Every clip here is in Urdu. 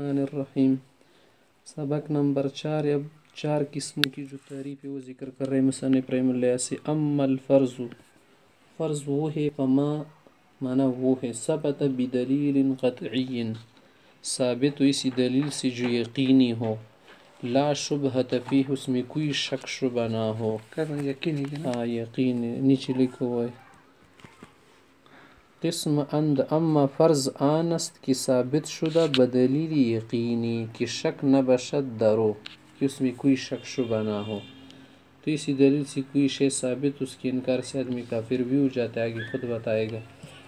الرحمن الرحیم۔ سبق نمبر چار اب چار قسم کی جو تعریف ہے وہ ذکر کر رہے مصنف رحم اللہ سے۔ ام الفرض فرض وہ ہے فما مانا وہ ہے۔ ثبت بدلیل قطعی۔ ثابت اسی دلیل سے جو یقینی ہو۔ لا شبہ فیہ اس میں کوئی شک شبہ نہ ہو۔ یقینی ہاں یقین نیچے لکھو ہے۔ قسم اند، اما فرض آنست کی ثابت شدہ بدلیل یقینی کہ شک نہ بشد درو، کہ اس میں کوئی شک شبہ نہ ہو۔ تو اسی دلیل سے کوئی شے ثابت، اس کے انکار سے آدمی کافر بھی ہو جاتا ہے، آگے خود بتائے گا۔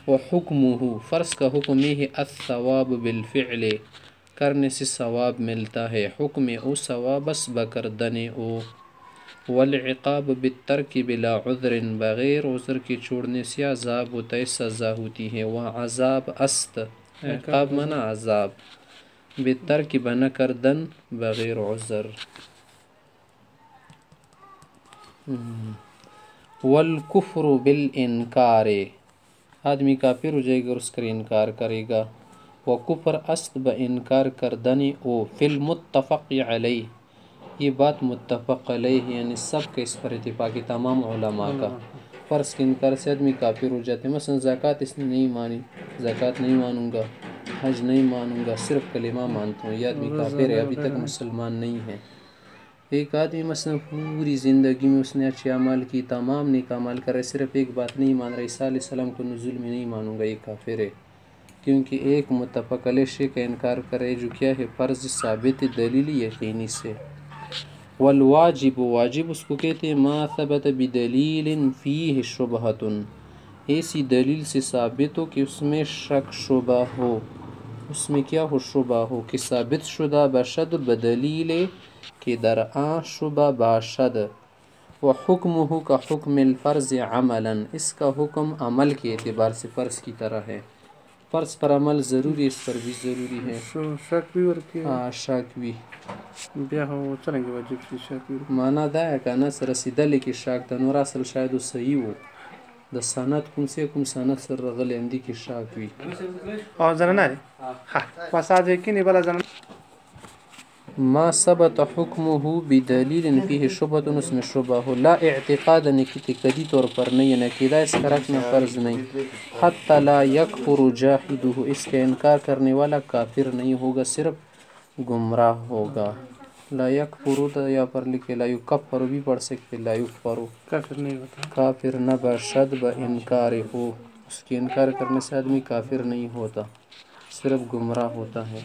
وہ حکم ہو فرض کا حکم یہ ہے، الثواب بالفعل، کرنے سے ثواب ملتا ہے۔ حکم او ثوابس بکردن او۔ والعقاب بالترك بلا عذر بغير عذر کی چھوڑنے سے عذاب ہوتا ہے سزا ہوتی ہے وہ عذاب است. عقاب منع عذاب. بالترك بنا کردن بغیر عذر. والكفر بالانکار. آدمی کافر ہو جائے گا اس کا انکار کرے گا. وکفر است بانکار کردن أو فی المتفق علیہ. یہ بات متفق علیہ یعنی سب کے اس پر اتفاقی تمام علماء کا۔ فرض کے انکار سے آدمی کافر ہو جاتے ہیں مثلا زکوٰۃ اس نے نہیں مانی زکوٰۃ نہیں مانوں گا حج نہیں مانوں گا صرف کلمہ مانتا ہوں۔ یہ آدمی کافر ہے ابھی تک مسلمان نہیں ہے۔ ایک آدمی مثلا پوری زندگی میں اس نے اچھے عمل کی تمام نیک عمل کرے صرف ایک بات نہیں مان رہا عیسیٰ علیہ السلام کو نزول میں نہیں مانوں گا یہ کافر ہے۔ کیونکہ ایک متفق علیہ شے کا انکار کرے جو کیا ہے فرض ثابت دلیل یقینی سے۔ والواجب واجب اس کو کہتے ہیں ما ثبت بدلیل فیہ شبہت ایسی دلیل سے ثابت ہو کہ اس میں شک شبہ ہو۔ اس میں کیا ہو شبہ ہو؟ کہ ثابت شدہ بشد بدلیل کہ در آن شبہ باشد و حکم ہو کا حکم الفرض عملا۔ اس کا حکم عمل کے اعتبار سے فرض کی طرح ہے۔ فرض پر عمل ضروری اس پر بھی ضروری ہے۔ شک بھی ورکی ہاں شک بھی۔ بیا هو څنګه واجب شي شک وي؟ معنا دا که نس رسیدلی کې شک د نور اصل شاید صحیح وو د سند کوم څه کوم سند سره هم دي کې شک وي. او زنه نه ها فساد یقیني بل زنه ما ثبت حکمه بدلیل فيه شبهة اسم شبهه لا اعتقاد نکتی طور پر نہیں نکیدہ اس کا رکھنا فرض نہیں. حتی لا یکفر جاہده اس کا انکار کرنے والا کافر نہیں ہوگا صرف گمراہ ہوگا. لا یکفرو دا یا پر لکھے لا یکفرو بھی پڑھ سکتے لا یکفرو کافر نہیں ہوتا. کافر نہ بشد با انکار ہو. اس کے انکار کرنے سے آدمی کافر نہیں ہوتا صرف گمراہ ہوتا ہے.